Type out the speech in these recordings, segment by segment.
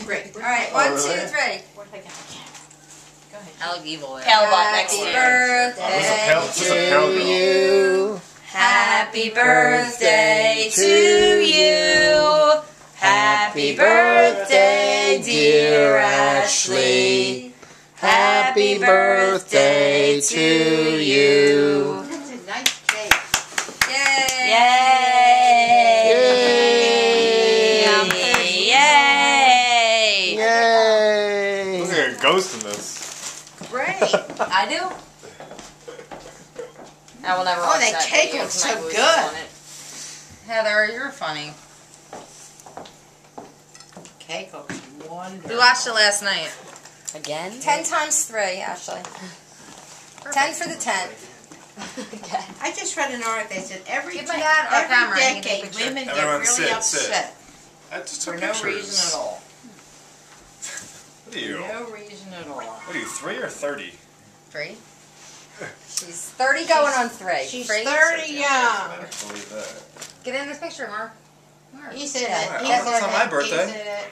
Great. All right, one, really? two, three. What did I get? Go ahead. I'll give away. Palbot next Happy year. What's birthday what's a pal to you. Happy birthday to you. Happy birthday, dear Ashley. Happy birthday to you. This. Great. I do. I will never Oh, watch that that cake video looks 'cause so good. Heather, you're funny. Cake looks wonderful. We watched it last night. Again? Ten times three, Ashley. Ten for the tenth. I just read an article that said every, Give my te- dad our every camera and he can take a decade women get Everyone really sit, sit. upset I just for took no reason at all. What are you? No reason at all. What are you, three or thirty? Three. She's 30 going on three. She's Three? 30 young. I don't believe that. Get in this picture, Mark. Mark. He said Yeah. that. Oh, He it's said on my that- birthday. He said that.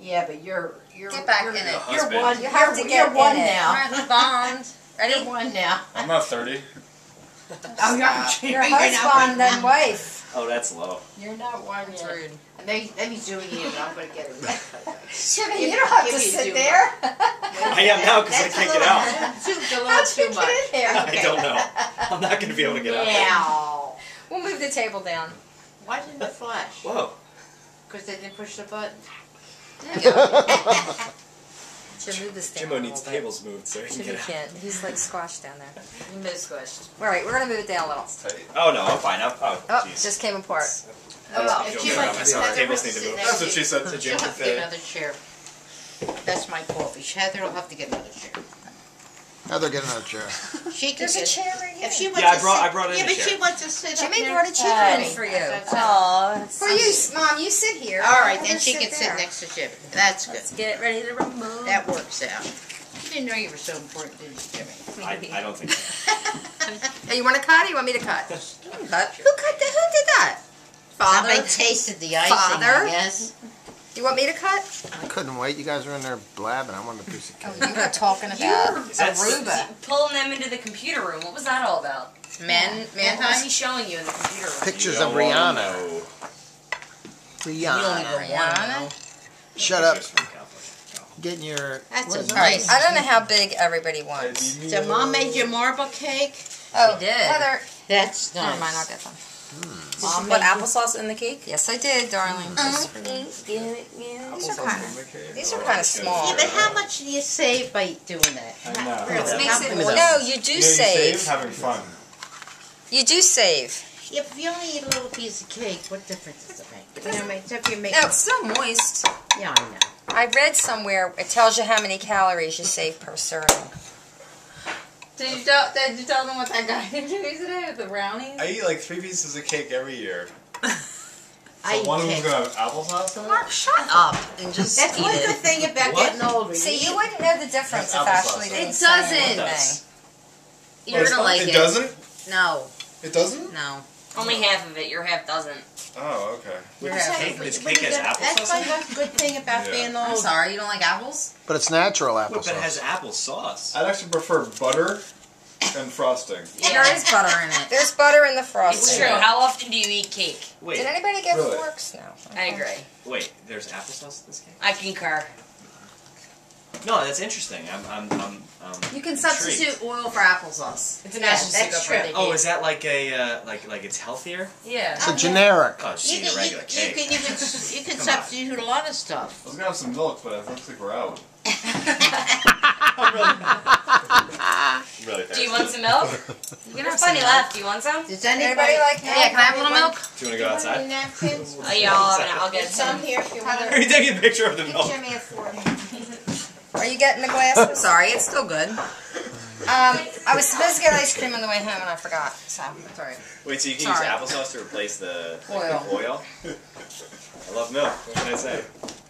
Yeah, but you're you're Get back you're, in it. You're one. You have to you're, get you're one in now. Alright, Bond. You're Ready? one now. I'm not thirty. Oh, you're, Your you're husband one and wife. Oh, that's low. You're not one That's yet. rude. And they let me zoom you in. I'm gonna get it. Jimmy, you don't have give to me a sit zoom there. I am now because I That's can't a get little, out. Too, a little How'd too you much. get in there? I don't know. I'm not going to be able to get out. Meow. We'll move the table down. Why didn't it flash? Whoa. Because they didn't push the button. Should move this down. Jimbo a needs bit. tables moved so he can Jimmy get out. can't. He's like squashed down there. You move squished. All right, we're gonna move it down a little. Tight. Oh, no, I'm fine. I'm, oh, Oh, jeez. just came apart. Oh, I'll if feel she better went about to myself. Heather Tables will need to sit move. next That's what she said. It's a She'll have to get another chair. That's my coffee. Heather will have to get another chair. Heather, get another chair. She could There's a sit. chair right here. If she wants Yeah, I to brought- sit, I brought in Yeah, a but chair. she wants to sit Jimmy up there. brought a chair in for you. That's it. Oh, For you, Mom, you sit here. All right, then her she can sit next to Jimmy. That's good. Let's get ready to rumble. That works out. You didn't know you were so important, did you, Jimmy? I, I don't think so. Hey, you want to cut or you want me to cut? Cut. Who cut that? Who did that? Father? Somebody tasted the icing, Father? I guess. You want me to cut? I couldn't wait. You guys were in there blabbing. I wanted a piece of oh, cake. Oh, you were talking about Is that Aruba. Pulling them into the computer room. What was that all about? Men, man What was time? he showing you in the computer room? Pictures of don't Rihanna. know. You don't Rihanna. even want to know. Shut up. Pictures from California. Getting your. That's what a is it? All right, nice. I don't know how big everybody wants. So mom made you marble cake? Oh, did. Heather. That's nice. Never mind, I'll get them. Mom um, Put made you- applesauce in the cake? Yes, I did, darling. Uh-huh. Just for you. These are kind of these are kind of small. Yeah, but how much do you save by doing that? I know. Really? Makes it much? no, you do You know, you save. having fun. You do save. Yeah, but if you only eat a little piece of cake, what difference does it make? You know, what I mean? except if you make. No, it's still moist. Yeah, I know. I read somewhere it tells you how many calories you save per serving. Did you tell, did you tell them what that guy did to today with the brownies? I eat like three pieces of cake every year. I So eat one of them's gonna have applesauce in it. Mark, shut up and just That's eat one it. good thing about What? getting older. See, you wouldn't know the difference if That's Ashley applesauce. didn't It doesn't. anything. Does. You're gonna like it. It doesn't? No, It doesn't? no. Only half of it. Your half doesn't. Oh, okay. Wait, You're this having- cake, this But cake you has got- That's applesauce in one it? good thing about Yeah. being I'm sorry, you don't like apples? But it's natural Wait, but it applesauce. has applesauce. I'd actually prefer butter and frosting. There is butter in it. There's butter in the frosting. It's frosting. true. How often do you eat cake? Wait, Did anybody get Really? forks? No. I agree. wait, there's applesauce in this cake? I concur. No, that's interesting. I'm, I'm, I'm, um, You can intrigued. substitute oil for applesauce. It's a Yeah, national that's secret true. birthday Oh, is that like a, uh, like, like it's healthier? Yeah. It's a generic. Oh, it's You just can, eat you, a regular you cake. can, you can, you can Come on. substitute a lot of stuff. I was gonna have some milk, but it looks like we're out. really Do you want some milk? You can have plenty left. Do you want some? Does Anybody anybody, like Yeah, can I have a little milk? Do you want to go outside? Any napkins? Oh, yeah, I'll, I'll get There's some some. here if you want. Are you taking a picture of the Give milk? Jimmy a fork. Are you getting the glasses? Sorry, it's still good. Um, I was supposed to get ice cream on the way home and I forgot. So sorry. Wait, so you can Sorry. use applesauce to replace the like, Oil. the oil? I love milk. What can I say?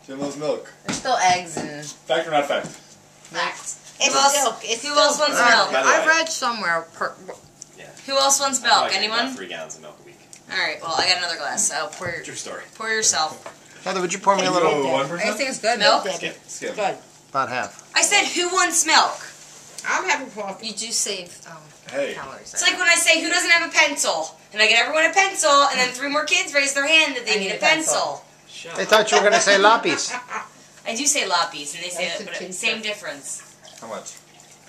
Jim loves milk. There's still eggs and Fact or not fact? facts. It's Who else- milk. It's Who else milk. wants milk? I way- read somewhere. Per, Who else wants milk? Anyone? Three gallons of milk a week. All right. Well, I got another glass. So pour True story. pour yourself. Heather, would you pour me a little? Deb. one I think it's good. Milk? Milk. Debbie. Skim. Good. About half. I said, who wants milk? I'm having coffee. You do save um, Hey. calories. It's like when I say, who doesn't have a pencil? And I get everyone a pencil, and then three more kids raise their hand that they need, need a a pencil. pencil. They thought you were gonna say lapis. I do say lapis, and they say That's that, but teacher. same difference. How much?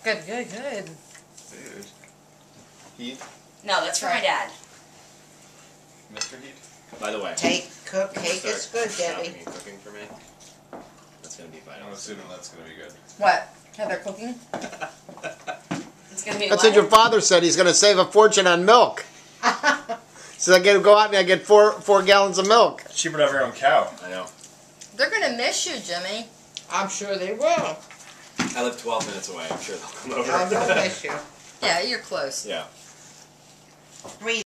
Good, good, good. Dude. Heat. No, that's for my dad. Mr. Heat. By the way, Cake, cook, cake is good, shopping Debbie. and cooking for me. That's gonna be vital. I'm assuming that's gonna be good. What? Heather cooking? It's gonna be That's what? what your father said. He's gonna save a fortune on milk. So I get to go out and I get four four gallons of milk. Cheaper to have your own cow. I know. They're gonna miss you, Jimmy. I'm sure they will. I live 12 minutes away. I'm sure they'll come over. I don't miss you. Yeah, you're close. yeah. Breathe.